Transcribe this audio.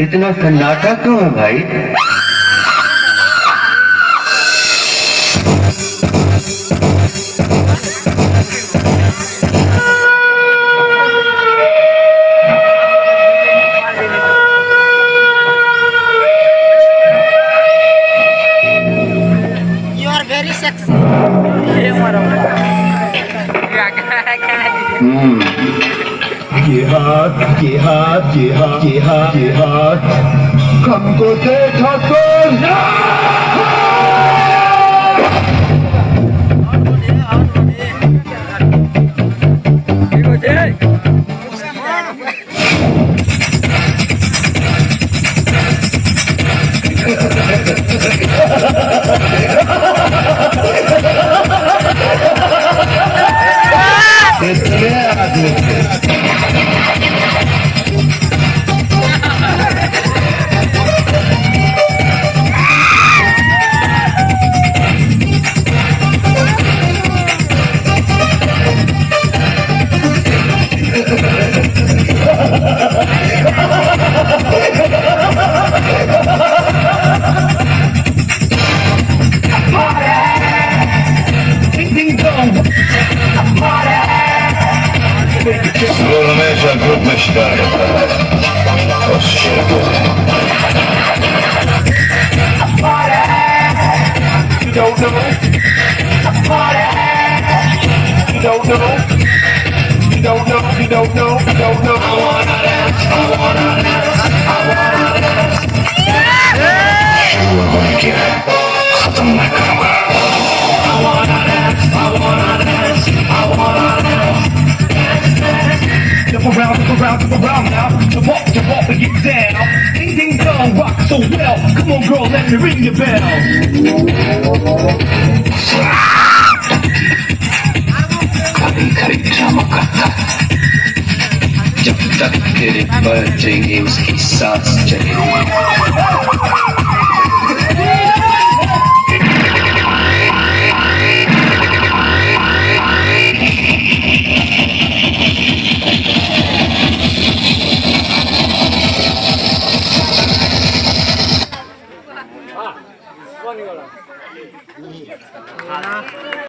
इतना सन्नाटा क्यों है भाई? You are very sexy. Hmm Jihad, jihad, jihad, jihad, jihad. हमको देखा तो इतने आदमी You. Gurmeca gurmeşler Hoş Don't know, you don't know, you don't know, you don't know. I wanna dance, I wanna dance, I wanna dance. Yeah. Sure, I'm gonna get it. Jump around, jump around, jump around now. Jump up, jump up and get down. Ding ding dong, rock so well. Come on, girl, let me ring your bell. कभी कभी drama करता जब तक तेरे बजेंगे उसकी सांस 了。好了。